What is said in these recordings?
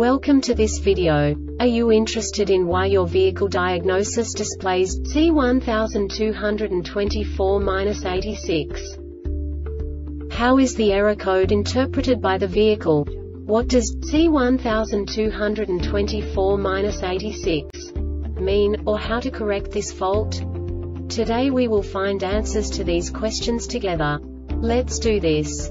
Welcome to this video. Are you interested in why your vehicle diagnosis displays C1224-86? How is the error code interpreted by the vehicle? What does C1224-86 mean, or how to correct this fault? Today we will find answers to these questions together. Let's do this.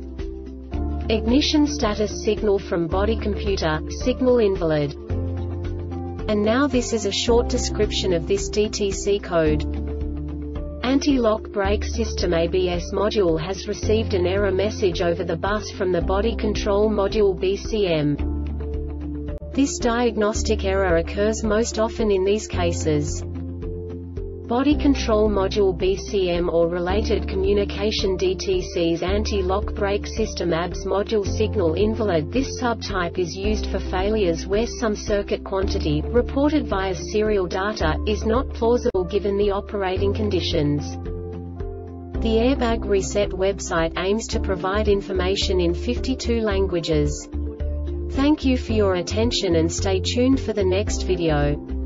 Ignition status signal from body computer, signal invalid. And now this is a short description of this DTC code. Anti-lock brake system ABS module has received an error message over the bus from the body control module BCM. This diagnostic error occurs most often in these cases. Body Control Module BCM or related communication DTC's anti-lock brake system ABS module signal invalid This subtype is used for failures where some circuit quantity, reported via serial data, is not plausible given the operating conditions. The Airbag Reset website aims to provide information in 52 languages. Thank you for your attention and stay tuned for the next video.